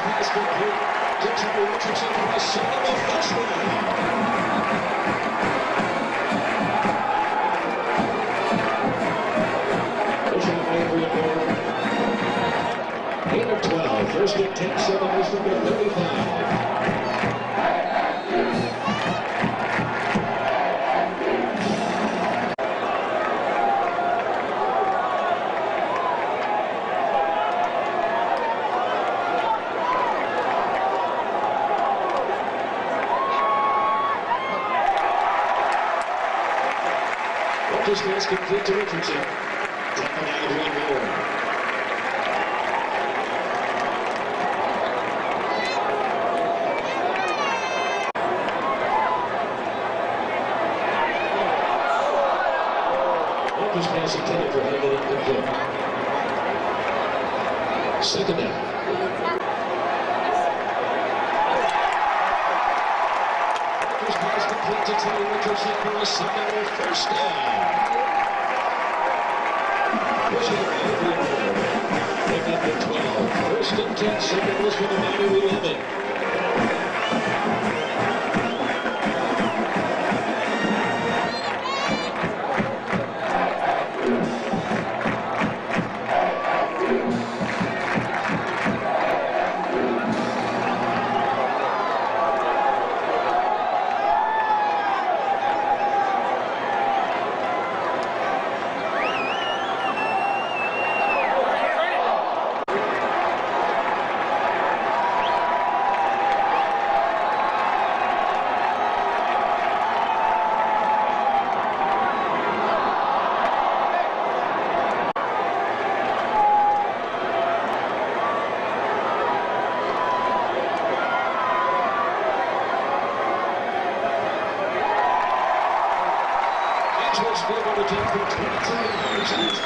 pass complete to Richardson for second of forward. 8 of 12. First and 10, 7 is number 35. Rogers pass complete to Richardson. Taken out of one more. Rogers pass intended for Heaven incomplete. Second down. Rogers pass complete to Teddy Richardson for a and first down. Pick up the 12. First and 10 seconds for the Mighty 11. Edgeworth's field goal attempt for 22 yards. He's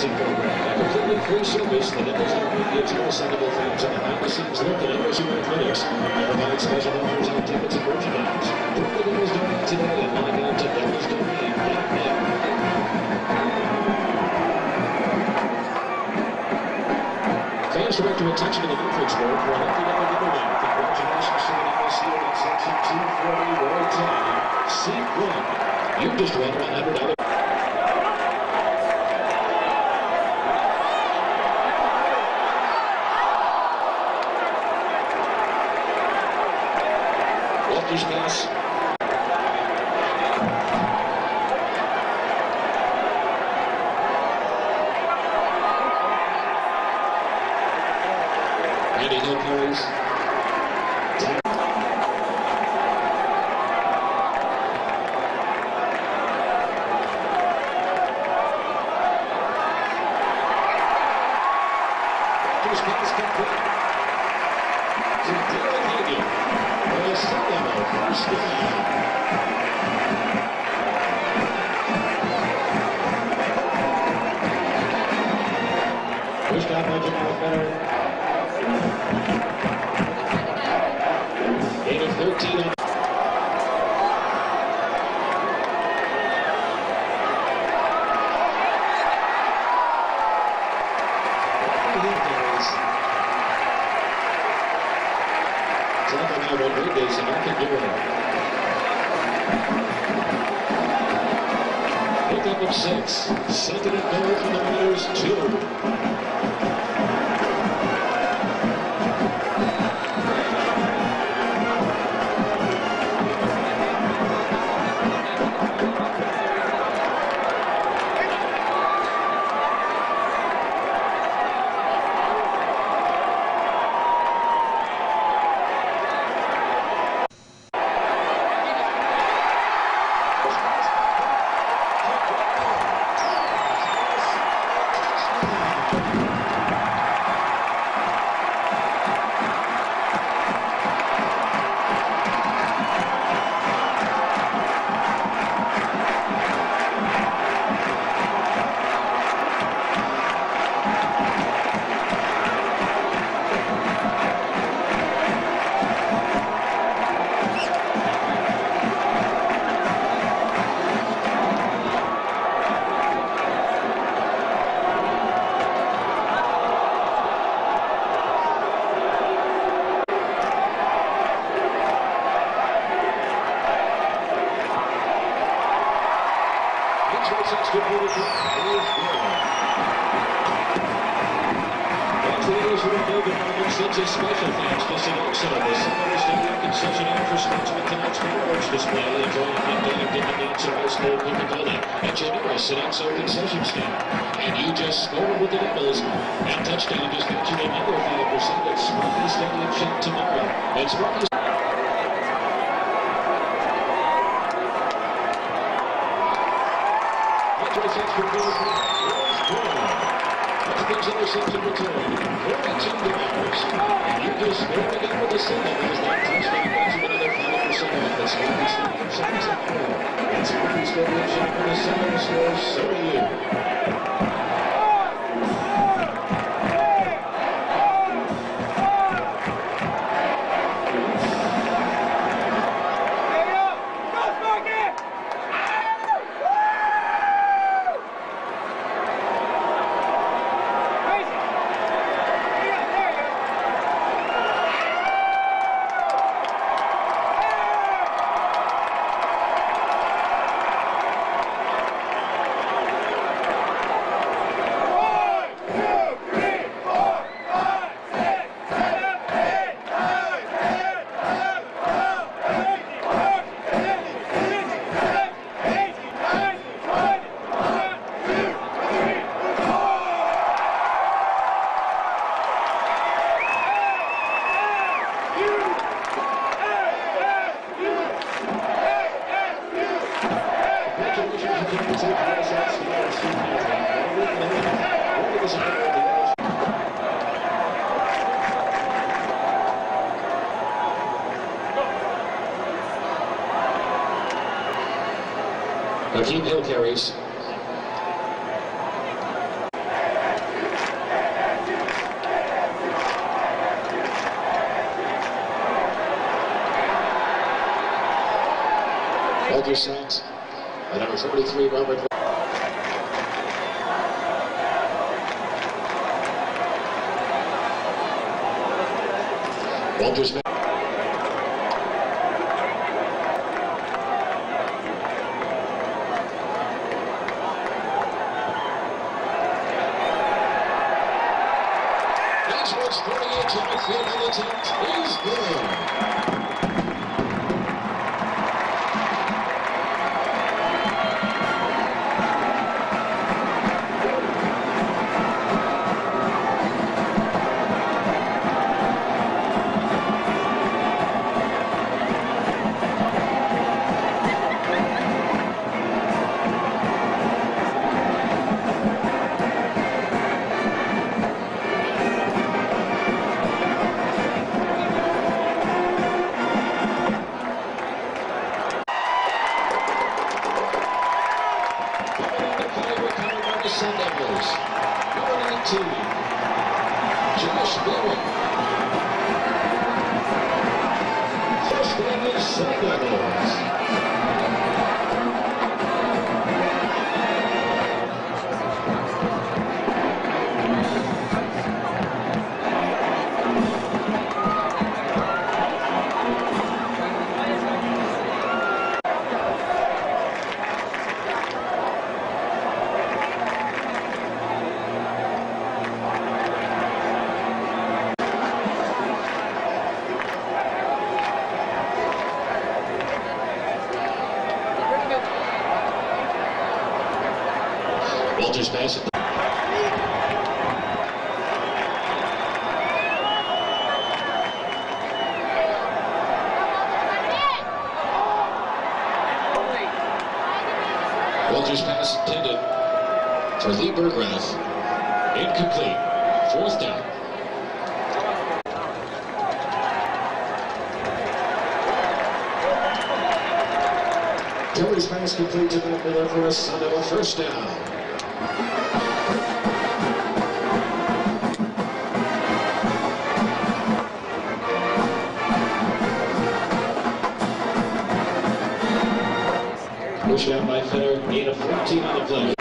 loyalty program. A completely free service. The assignable fans on at ASU athletics. And provides special offers on tickets and merchandise. The domain today on devilsdomain.net. Fans direct your attention to the Milford Board for a healthy double giveaway. Congratulations to the ASU in section 240 Roy 10. Seat 1. You just won $100. Walters pass. Hill carries. Walters pass complete. To Derek Hagan. For a second and first down. First down by Jamal Fenner. Rodriguez and Arcadura. Pickup of six. Second and goal for the Raiders, two. Since a special thanks to Sunoco, the Seminole Stadium concessionaire for sportsman tonight's fireworks display. The day of Independence High School Coca-Cola at nearest Sunoco concession stand. And you just scored with the Devils. That touchdown just got you another 5% at Sparky Stadium shop tomorrow. At Sparky With seven scores. So you. Hakim Hill carries. Walter sacks. And number 43, Robert. Walter's That's what's 48 yard field goal attempt is good. Josh Bowen. First Devils, Sun Devils. Walters pass intended for Lee Bergrath. Incomplete. Fourth down. Kelly's pass complete to Matt Miller for a a first down. Out by Federer, gain of 14 on the play.